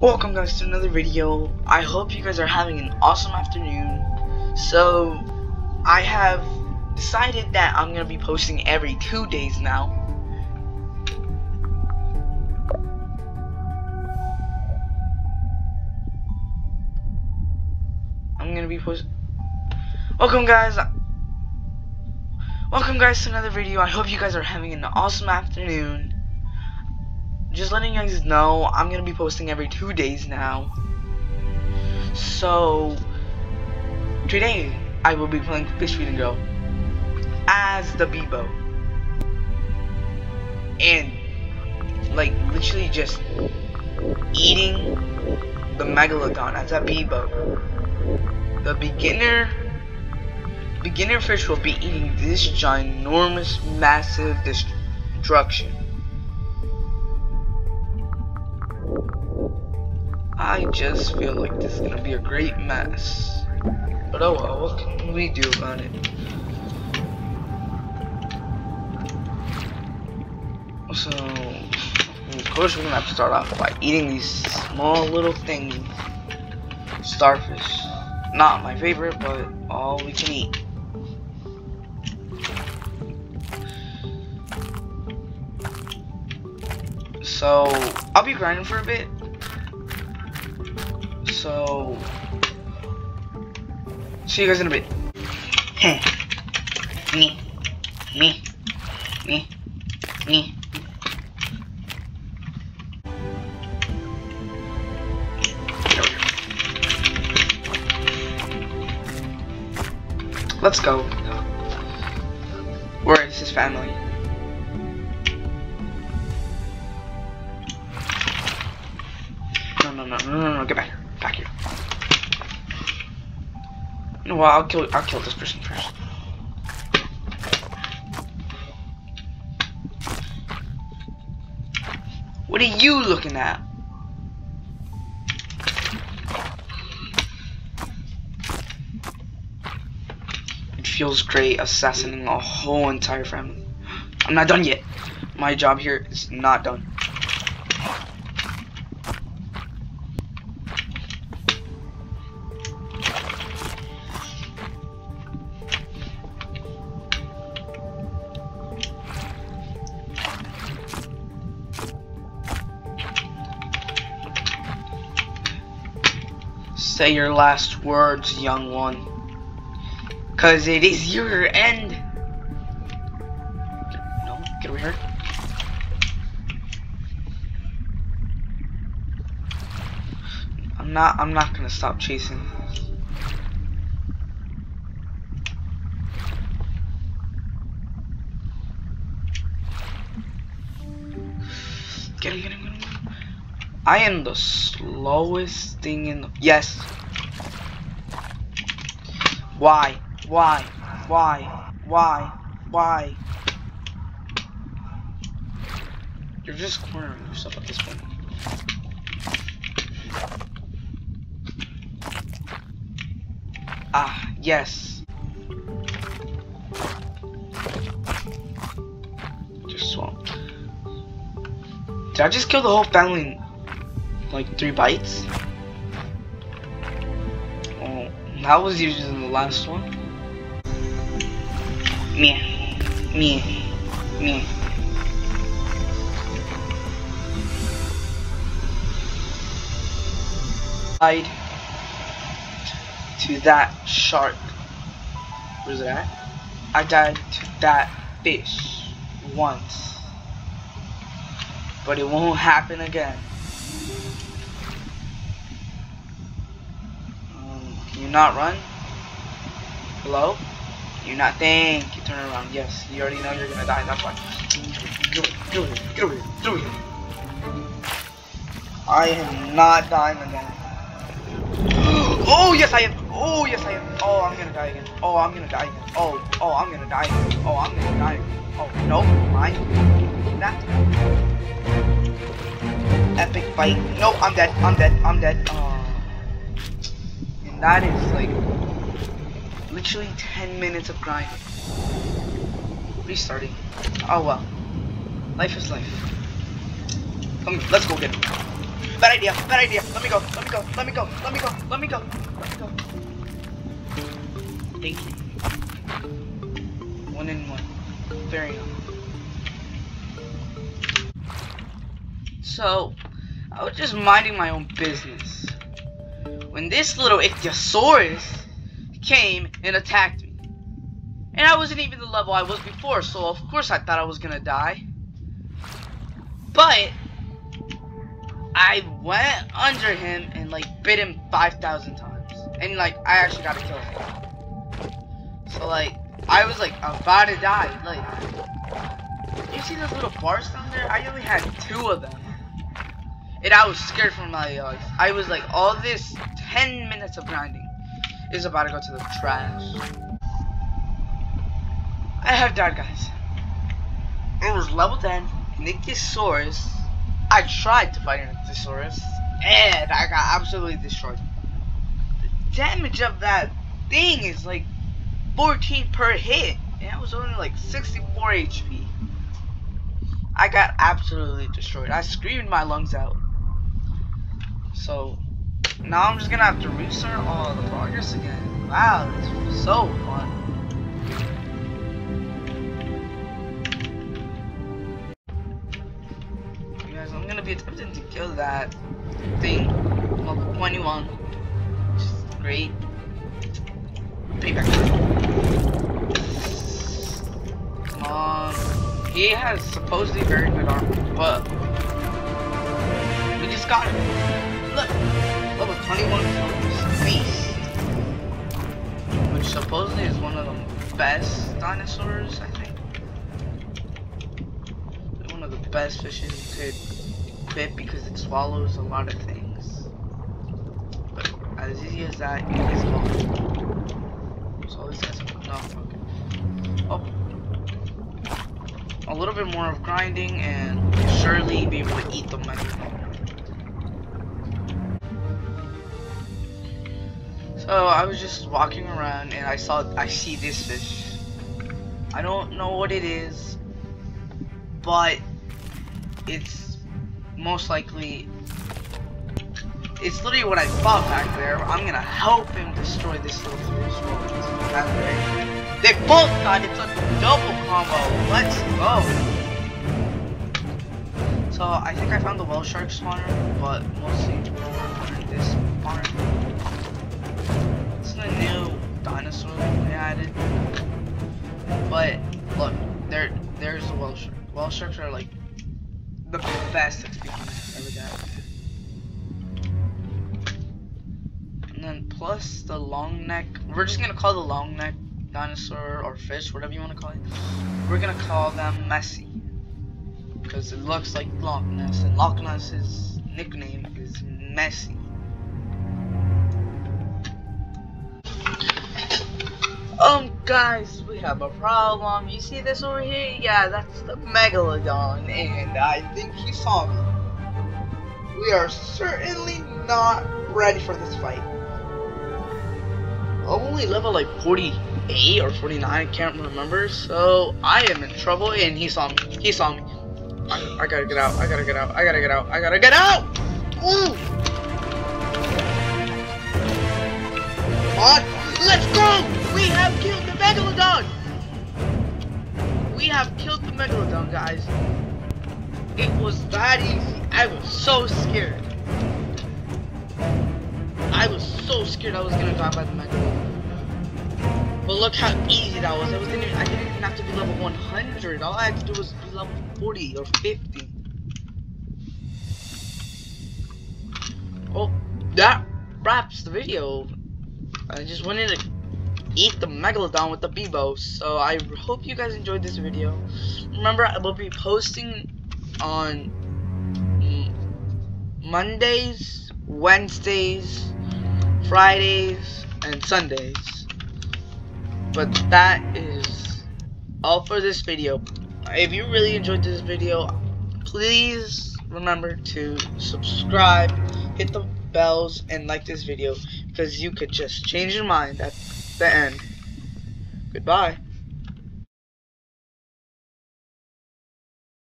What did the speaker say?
Welcome guys to another video. I hope you guys are having an awesome afternoon. So, I have decided that I'm going to be posting every two days now. I'm going to be posting... Welcome guys. Welcome guys to another video. I hope you guys are having an awesome afternoon just letting you guys know, I'm gonna be posting every two days now. So today I will be playing Fish Feed Girl as the Bibo. And like literally just eating the Megalodon as a Bibo. The beginner beginner fish will be eating this ginormous massive destruction. I just feel like this is gonna be a great mess. But oh well, what can we do about it? So, of course we're gonna have to start off by eating these small little things. Starfish. Not my favorite, but all we can eat. So, I'll be grinding for a bit, so, see you guys in a bit. me, me, me, me. Let's go. Where is his family? No, no, no, no, no, no, get back here. Back here. What? I'll kill. I'll kill this person first. What are you looking at? It feels great assassinating a whole entire family. I'm not done yet. My job here is not done. Say your last words, young one. Cause it is your end. No, get over here. I'm not I'm not gonna stop chasing. I am the slowest thing in the yes. Why? Why? Why? Why? Why? You're just cornering yourself at this point. Ah, yes. Just swamp. Did I just kill the whole family like three bites. Oh, uh, that was using the last one. Me, me, me. Died to that shark. Where's it at? I died to that fish once. But it won't happen again. Mm, you not run? Hello? You not think you turn around. Yes, you already know you're gonna die, that's why. Get over here, get over here, get over here. I am not dying again. Oh yes I am! Oh yes I am! Oh I'm gonna die again. Oh I'm gonna die again. Oh, oh I'm gonna die again. Oh I'm gonna die again. Oh no, mine. That epic fight. No, I'm dead. I'm dead. I'm dead. Uh, and that is like literally 10 minutes of grinding. Restarting. Oh well. Life is life. Come, let's go get him. Bad idea. Bad idea. Let me go. Let me go. Let me go. Let me go. Let me go. Let me go. Thank you. One in one. Nice. So, I was just minding my own business. When this little Ichthyosaurus came and attacked me. And I wasn't even the level I was before, so of course I thought I was gonna die. But I went under him and like bit him 5,000 times. And like I actually got to kill him. So like I was like about to die. Like you see those little bars down there? I only had two of them. And I was scared for my life. I was like all this 10 minutes of grinding is about to go to the trash. I have died guys. It was level 10 Ichthyosaurus. I tried to fight an Ichthyosaurus, and I got absolutely destroyed. The damage of that thing is like 14 per hit, and I was only like 64 HP. I got absolutely destroyed. I screamed my lungs out. So, now I'm just gonna have to restart all the progress again. Wow, this was so fun. Guys, I'm gonna be attempting to kill that thing. Level 21. Which is great. Payback. On. He has supposedly very good armor, but we just got him. Look! Level 21 Beast. Which supposedly is one of the best dinosaurs, I think. One of the best fishes you could bit because it swallows a lot of things. But as easy as that, it is gone. So this has no okay. Oh. A little bit more of grinding and surely be able to eat the money. So I was just walking around and I saw I see this fish. I don't know what it is, but it's most likely it's literally what I fought back there. I'm gonna help him destroy this little fish. They both got it's a double combo. Let's go. So I think I found the whale shark spawner, but mostly this spawner. It's the new dinosaur they added. But look, there there's the whale shark. Whale sharks are like the best XP I've ever got. Plus the long neck. We're just gonna call the long neck dinosaur or fish, whatever you want to call it. We're gonna call them Nessie. Because it looks like Loch Ness, and Loch Ness's nickname is Nessie. Um, guys, we have a problem. You see this over here? Yeah, that's the Megalodon, and I think he saw me. We are certainly not ready for this fight. I'm only level like 48 or 49, I can't remember, so I am in trouble, and he saw me. He saw me. I, I gotta get out, I gotta get out, I gotta get out, I gotta get out! Ooh! On, let's go! We have killed the Megalodon! We have killed the Megalodon, guys. It was that easy. I was so scared. I was so scared I was gonna die by the Megalodon. But look how easy that was. I, was I didn't even have to be level 100. All I had to do was be level 40 or 50. Well, that wraps the video. I just wanted to eat the Megalodon with the Bibo. So I hope you guys enjoyed this video. Remember, I will be posting on Mondays, Wednesdays, Fridays, and Sundays. But that is all for this video. If you really enjoyed this video, please remember to subscribe, hit the bells, and like this video because you could just change your mind at the end. Goodbye.